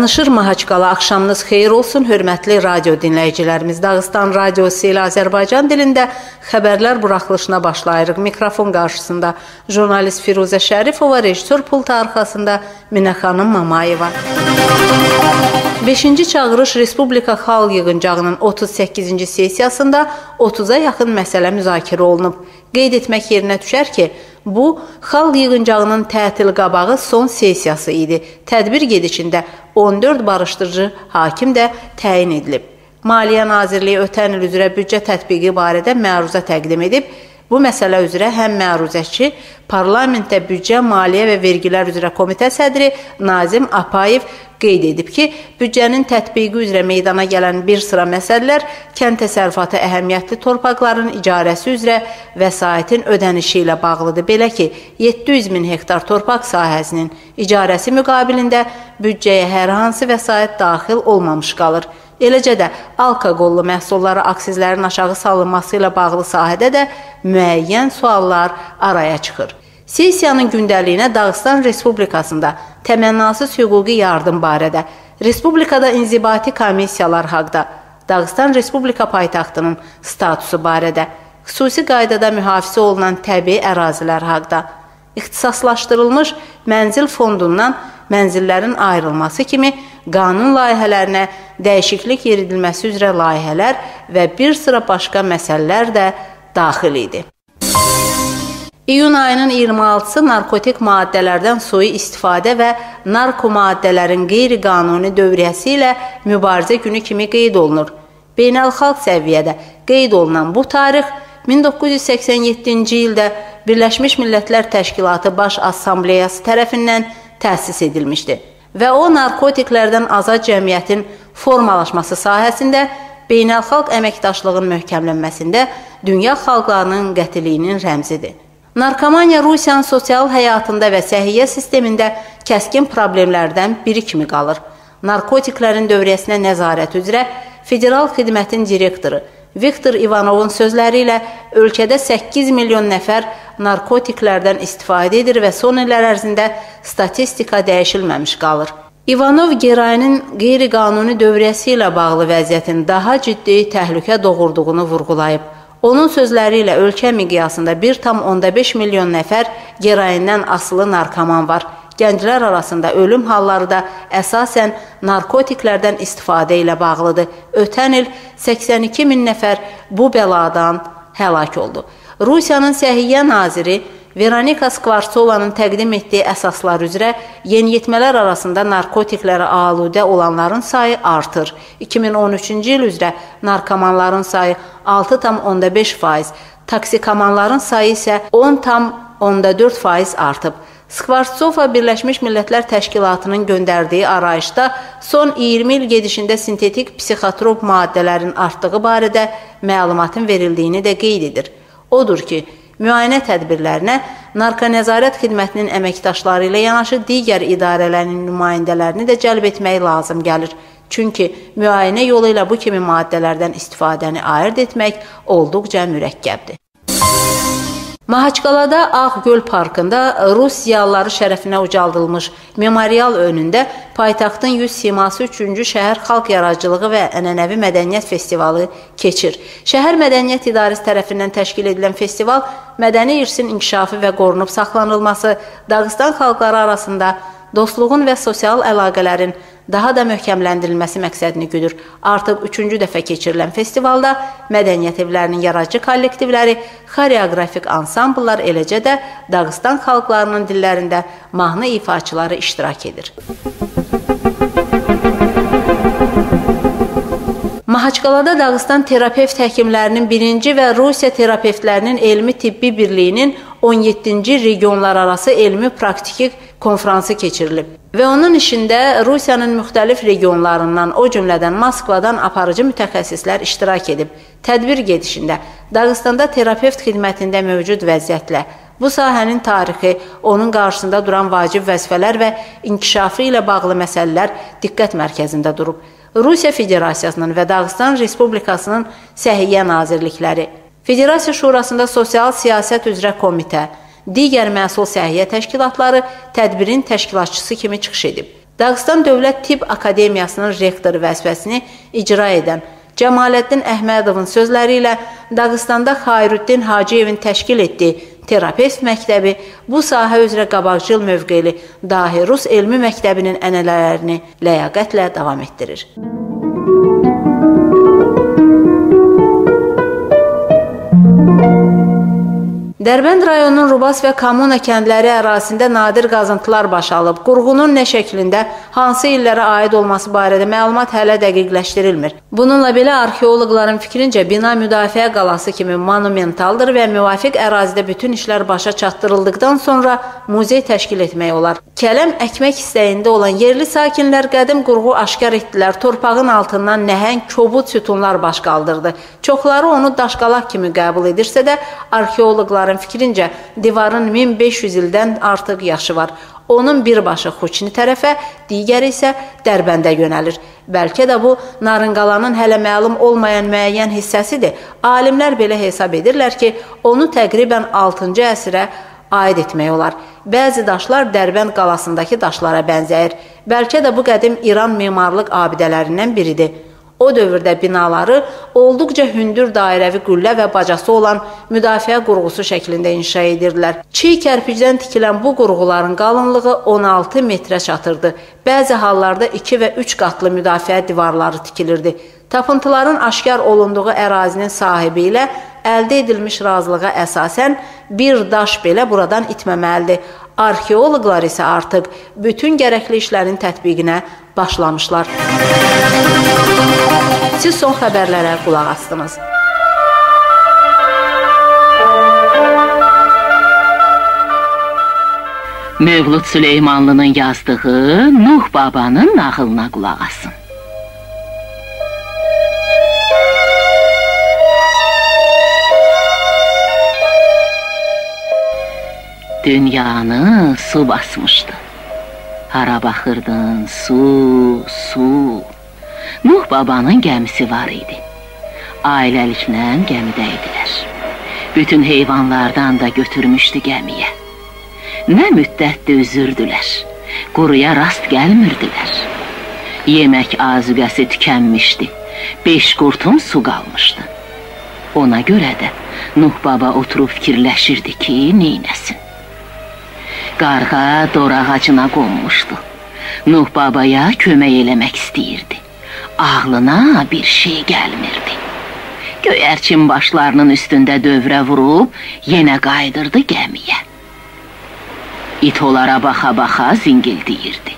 Danışır Mahaçqala axşamınız xeyir olsun, hörmətli radio dinləyicilərimiz. Dağıstan radiosu ilə Azərbaycan dilində xəbərlər buraxılışına başlayırıq. Mikrofon qarşısında jurnalist Firuzə Şərifova, rejissor pultu arxasında Minə xanım Mamayeva. 5-ci çağırış Respublika Xalq Yığıncağının 38-ci sessiyasında 30-a yaxın məsələ müzakirə olunub. Qeyd etmək yerinə düşər ki, bu Xalq Yığıncağının tətil qabağı son sessiyası idi. Tədbir gedişində 14 barışdırıcı hakim də təyin edilib. Maliyyə Nazirliyi ötən il üzrə büdcə tətbiqi barədə məruzə təqdim edib. Bu məsələ üzrə həm məruzəçi, parlamentdə büdcə, maliyyə və vergilər üzrə komitə sədri Nazim Apayev qeyd edib ki, büdcənin tətbiqi üzrə meydana gələn bir sıra məsələlər kənd təsərrüfatı əhəmiyyətli torpaqların icarəsi üzrə vəsaitin ödənişi ilə bağlıdır. Belə ki, 700 min hektar torpaq sahəsinin icarəsi müqabilində büdcəyə hər hansı vəsait daxil olmamış qalır. Eləcə də alkoqollu məhsullara aksizlərin aşağı salınması ilə bağlı sahədə də müəyyən suallar araya çıxır. Sessiyanın gündəliyinə Dağıstan Respublikasında təmənnasız hüquqi yardım barədə, Respublikada inzibati komissiyalar haqda, Dağıstan Respublika paytaxtının statusu barədə, xüsusi qaydada mühafizə olunan təbii ərazilər haqda, ixtisaslaşdırılmış mənzil fondundan mənzillərin ayrılması kimi qanun layihələrinə dəyişiklik yeridilməsi üzrə layihələr və bir sıra başqa məsələlər də daxil idi. İyun ayının 26-sı narkotik maddələrdən sui istifadə və narkomaddələrin qeyri-qanuni dövriyyəsi ilə mübarizə günü kimi qeyd olunur. Beynəlxalq səviyyədə qeyd olunan bu tarix 1987-ci ildə Birləşmiş Millətlər Təşkilatı Baş Assambleyası tərəfindən təsis edilmişdi və o narkotiklərdən azad cəmiyyətin formalaşması sahəsində beynəlxalq əməkdaşlığın möhkəmlənməsində dünya xalqlarının qətiliyinin rəmzidir. Narkomaniya Rusiyanın sosial həyatında və səhiyyə sistemində kəskin problemlərdən biri kimi qalır. Narkotiklərin dövriyyəsinə nəzarət üzrə Federal Xidmətin direktoru Viktor Ivanovun sözləri ilə ölkədə 8 milyon nəfər narkotiklərdən istifadə edir və son illər ərzində statistika dəyişilməmiş qalır. İvanov Gerayinin qeyri-qanuni dövriyyəsi ilə bağlı vəziyyətin daha ciddi təhlükə doğurduğunu vurğulayıb. Onun sözləri ilə ölkə miqyasında 1,5 milyon nəfər gerayindən asılı narkoman var. Gənclər arasında ölüm halları da əsasən narkotiklərdən istifadə ilə bağlıdır. Ötən il 82 min nəfər bu bəladan həlak oldu. Rusiyanın Səhiyyə naziri Veronika Skvartsovanın təqdim etdiyi əsaslar üzrə yeniyetmələr arasında narkotiklərə aludə olanların sayı artır. 2013-cü il üzrə narkomanların sayı 6,5%, toksikomanların sayı isə 10,4% artıb. Skvartsova Birləşmiş Millətlər Təşkilatının göndərdiyi arayışda son 20 il gedişində sintetik psixotrop maddələrin artdığı barədə məlumatın verildiyini də qeyd edir. Odur ki, müayinə tədbirlərinə narkonəzarət xidmətinin əməkdaşları ilə yanaşı digər idarələrin nümayəndələrini də cəlb etmək lazım gəlir. Çünki müayinə yolu ilə bu kimi maddələrdən istifadəni ayırd etmək olduqca mürəkkəbdir. Mahaçqalada Ağgöl parkında Rus ziyalıları şərəfinə ucaldılmış memorial önündə paytaxtın 100 siması 3-cü şəhər xalq yaradıcılığı və ənənəvi mədəniyyət festivalı keçir. Şəhər Mədəniyyət İdarəsi tərəfindən təşkil edilən festival mədəni irsin inkişafı və qorunub saxlanılması, Dağıstan xalqları arasında dostluğun və sosial əlaqələrin daha da möhkəmləndirilməsi məqsədini güdür. Artıq üçüncü dəfə keçirilən festivalda mədəniyyət evlərinin yaradıcı kollektivləri, xoreografik ansambllar, eləcə də Dağıstan xalqlarının dillərində mahnı ifaçıları iştirak edir. Mahaçqalada Dağıstan terapevt həkimlərinin 1-ci və Rusiya terapevtlərinin elmi tibbi birliyinin 17-ci regionlar arası elmi praktiki konfransı keçirilib və onun işində Rusiyanın müxtəlif regionlarından, o cümlədən Moskvadan aparıcı mütəxəssislər iştirak edib. Tədbir gedişində Dağıstanda terapevt xidmətində mövcud vəziyyətlə, bu sahənin tarixi, onun qarşısında duran vacib vəzifələr və inkişafı ilə bağlı məsələlər diqqət mərkəzində durub. Rusiya Federasiyasının və Dağıstan Respublikasının Səhiyyə Nazirlikləri, Federasiya Şurasında Sosial Siyasət üzrə Komitə, digər məsul səhiyyə təşkilatları tədbirin təşkilatçısı kimi çıxış edib. Dağıstan Dövlət Tibb Akademiyasının rektoru vəzifəsini icra edən Cəmaləddin Əhmədovun sözləri ilə Dağıstanda Xayrüddin Hacıyevin təşkil etdiyi terapevt məktəbi bu sahə üzrə qabaqcıl mövqeli Dahi Rus Elmi Məktəbinin ənənələrini ləyaqətlə davam etdirir. Thank you. Dərbənd rayonunun Rubas və Kamuna kəndləri ərazisində nadir qazıntılar baş alıb. Qurğunun nə şəklində, hansı illərə aid olması barədə məlumat hələ dəqiqləşdirilmir. Bununla belə arxeoloqların fikrincə bina müdafiə qalası kimi monumentaldır və müvafiq ərazidə bütün işlər başa çatdırıldıqdan sonra muzey təşkil etmək olar. Kələm əkmək istəyində olan yerli sakinlər qədim qurğu aşkar etdilər. Torpağın altından nəhəng kobud sütunlar baş qaldırdı. Çoxları onu daşqalaq kimi qəbul edirsə də arxeoloqlar Ekspertlərin fikrincə, divarın 1500 ildən artıq yaşı var. Onun bir başı Xuçini tərəfə, digəri isə Dərbəndə yönəlir. Bəlkə də bu Narınqalanın hələ məlum olmayan müəyyən hissəsidir. Alimlər belə hesab edirlər ki, onu təqribən 6-cı əsrə aid etmək olar. Bəzi daşlar Dərbənd qalasındakı daşlara bənzəyir. Bəlkə də bu qədim İran memarlıq abidələrindən biridir. O dövrdə binaları olduqca hündür dairəvi qüllə və bacası olan müdafiə qurğusu şəklində inşa edirdilər. Çiy kərpicdən tikilən bu qurğuların qalınlığı 16 metrə çatırdı. Bəzi hallarda 2 və 3 qatlı müdafiə divarları tikilirdi. Tapıntıların aşkar olunduğu ərazinin sahibi ilə əldə edilmiş razılığa əsasən bir daş belə buradan itməməlidir. Arxeoloqlar isə artıq bütün gərəkli işlərin tətbiqinə başlamışlar. Siz son xəbərlərə qulaq astınız. Mövlud Süleymanlının yazdığı Nuh babanın nağılına qulaq asın. Dünyanı su basmışdı. Hara baxırdın, su, su. Nuh babanın gəmisi var idi. Ailəliklə gəmidə idilər. Bütün heyvanlardan da götürmüşdü gəmiyə. Nə müddətdir üzürdülər. Quruya rast gəlmirdilər. Yemək azüqəsi tükənmişdi. Beş qurtum su qalmışdı. Ona görə də Nuh baba oturub fikirləşirdi ki, neynəsin. Qarğa dor ağacına qonmuşdu. Nuh babaya kömək eləmək istəyirdi. Ağlına bir şey gəlmirdi. Göyərçin başlarının üstündə dövrə vurub yenə qaydırdı gəmiyə. İt onlara baxa-baxa zingildiyirdi.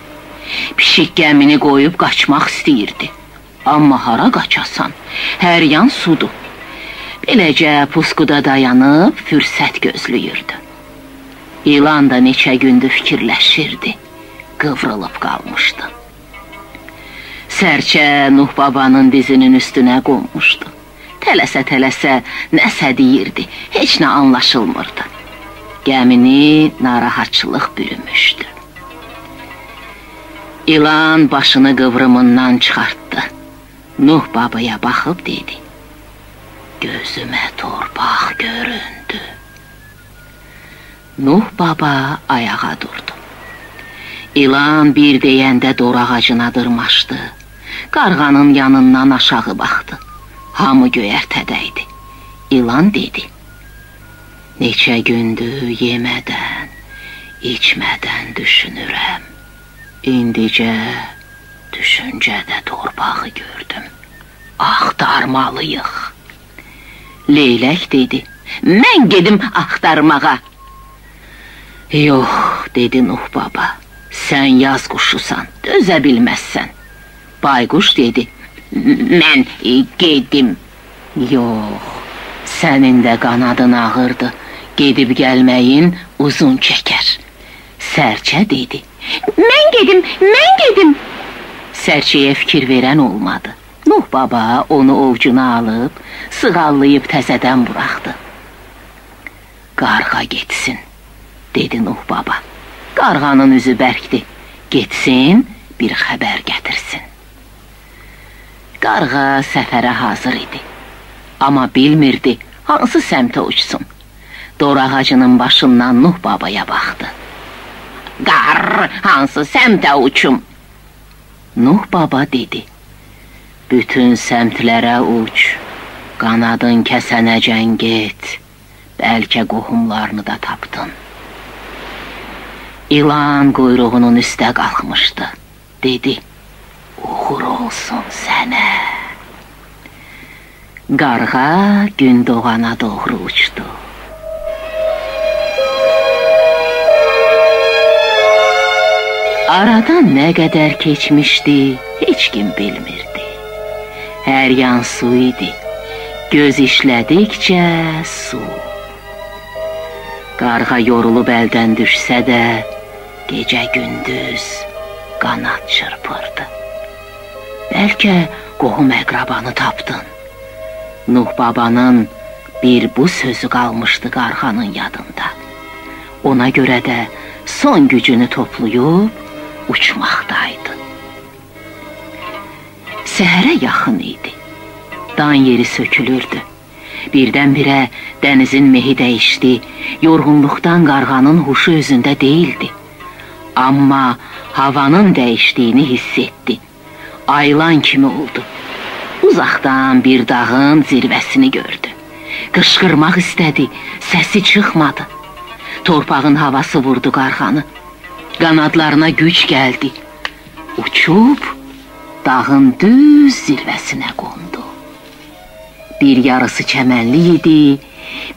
Pişik gəmini qoyub qaçmaq istəyirdi. Amma hara qaçasan? Hər yan sudur. Beləcə puskuda dayanıb fürsət gözləyirdi. İlan da neçə gündür fikirləşirdi, qıvrılıb qalmışdı. Sərçə Nuh babanın dizinin üstünə qonmuşdu. Tələsə-tələsə nəsə deyirdi, heç nə anlaşılmırdı. Gəmini narahatçılıq bürümüşdü. İlan başını qıvrımından çıxartdı. Nuh babaya baxıb dedi. Gözümə torpaq göründü. Nuh baba ayağa durdu. İlan bir deyəndə dor ağacına dırmaşdı. Qarğanın yanından aşağı baxdı. Hamı göyərtədəydi. İlan dedi. Neçə gündür yemədən, içmədən düşünürəm. İndicə düşüncədə torpağı gördüm. Axtarmalıyıq. Leylək dedi. Mən gedim axtarmağa. Yox, dedi Nuh baba. Sən yaz quşusan, dözə bilməzsən. Bayquş dedi. Mən e, gedim. Yox, sənin də qanadın ağırdı. Gedib gəlməyin uzun çəkər. Sərçə dedi. Mən gedim, mən gedim. Sərçəyə fikir verən olmadı. Nuh baba onu ovcuna alıb, sığallayıb təzədən buraxdı. Qarğa getsin dedi Nuh baba. Qarğanın üzü bərkdi. Getsin, bir xəbər gətirsin. Qarğa səfərə hazır idi. Amma bilmirdi hansı səmtə uçsun. Dor ağacının başından Nuh babaya baxdı. Qar, hansı səmtə uçum? Nuh baba dedi. Bütün səmtlərə uç, qanadın kəsənəcən get, bəlkə qohumlarını da tapdın. İlan quyruğunun üstə qalxmışdı. Dedi, uğur olsun sənə. Qarğa gün doğana doğru uçdu. Aradan nə qədər keçmişdi, heç kim bilmirdi. Hər yan su idi. Göz işlədikcə su. Qarğa yorulub əldən düşsə də, gecə gündüz qanad çırpırdı. Bəlkə qohum əqrabanı tapdın. Nuh babanın bir bu sözü qalmışdı qarğanın yadında. Ona görə də son gücünü toplayıb uçmaqdaydı. Səhərə yaxın idi. Dan yeri sökülürdü. Birdən-birə dənizin mehi dəyişdi. Yorğunluqdan qarğanın huşu özündə değildi. Amma havanın dəyişdiyini hiss etdi. Ayılan kimi oldu. Uzaqdan bir dağın zirvəsini gördü. Qışqırmaq istədi, səsi çıxmadı. Torpağın havası vurdu qarğanı. Qanadlarına güc gəldi. Uçub dağın düz zirvəsinə qondu. Bir yarısı çəmənli idi,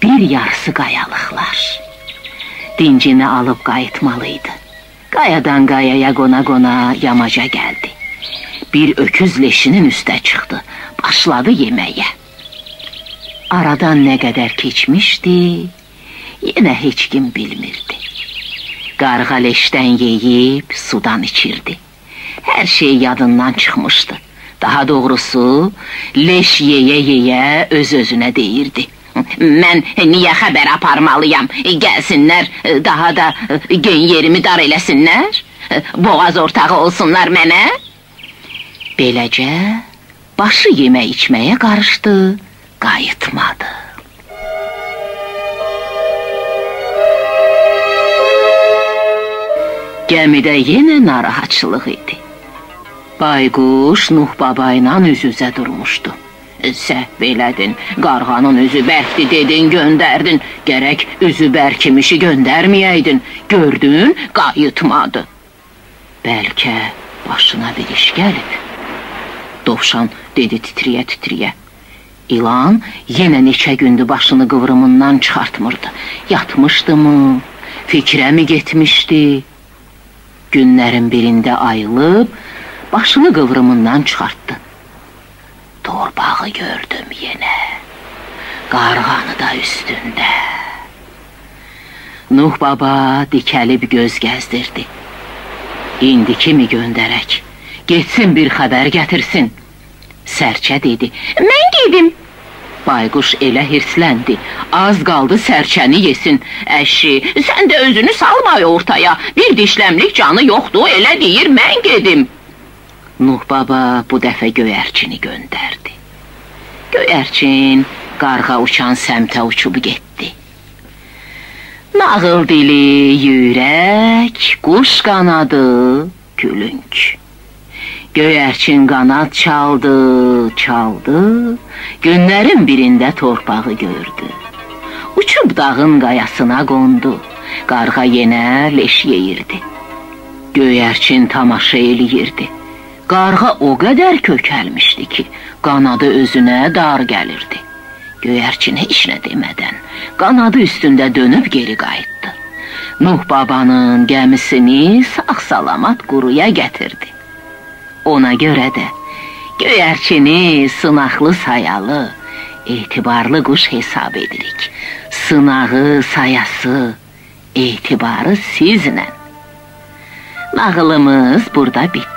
bir yarısı qayalıqlar. Dincini alıb qayıtmalıydı. Qayadan qayaya qona-qona yamaca gəldi. Bir öküz leşinin üstə çıxdı, başladı yeməyə. Aradan nə qədər keçmişdi, yenə heç kim bilmirdi. Qarğa leşdən yeyib sudan içirdi. Hər şey yadından çıxmışdı. Daha doğrusu, leş yeyə-yeyə öz-özünə deyirdi. Mən niyə xəbər aparmalıyam? Gəlsinlər, daha da gen yerimi dar eləsinlər? Boğaz ortağı olsunlar mənə? Beləcə, başı yemək içməyə qarışdı, qayıtmadı. Gəmidə yenə narahatçılıq idi. Bayquş Nuh baba ilə üz-üzə durmuşdu. Səhv elədin, qarğanın üzü bərkdi dedin, göndərdin. Gərək üzü bərkimişi göndərməyəydin. Gördün, qayıtmadı. Bəlkə başına bir iş gəlib. Dovşan dedi titriyə-titriyə. İlan yenə neçə gündür başını qıvrımından çıxartmırdı. Yatmışdı mı? Fikrə mi getmişdi? Günlərin birində ayılıb, başını qıvrımından çıxartdı. Torbağı gördüm yenə, qarğanı da üstündə. Nuh baba dikəlib göz gəzdirdi. İndi kimi göndərək, getsin bir xəbər gətirsin. Sərçə dedi, mən gedim. Bayquş elə hirsləndi. Az qaldı sərçəni yesin. Əşi, sən də özünü salma ortaya. Bir dişləmlik canı yoxdur, elə deyir, mən gedim. Nuh baba bu dəfə göyərçini göndərdi. Göyərçin qarğa uçan səmtə uçub getdi. Nağıl dili, yürək, quş qanadı, gülünç. Göyərçin qanad çaldı, çaldı, günlərin birində torpağı gördü. Uçub dağın qayasına qondu, qarğa yenə leş yeyirdi. Göyərçin tamaşa eləyirdi. Qarğa o qədər kökəlmişdi ki, qanadı özünə dar gəlirdi. Göyərçin heç nə demədən, qanadı üstündə dönüb geri qayıtdı. Nuh babanın gəmisini sağ-salamat quruya gətirdi. Ona görə də göyərçini sınaqlı sayalı, etibarlı quş hesab edirik. Sınağı, sayası, etibarı sizlə. Nağılımız burada bitdi.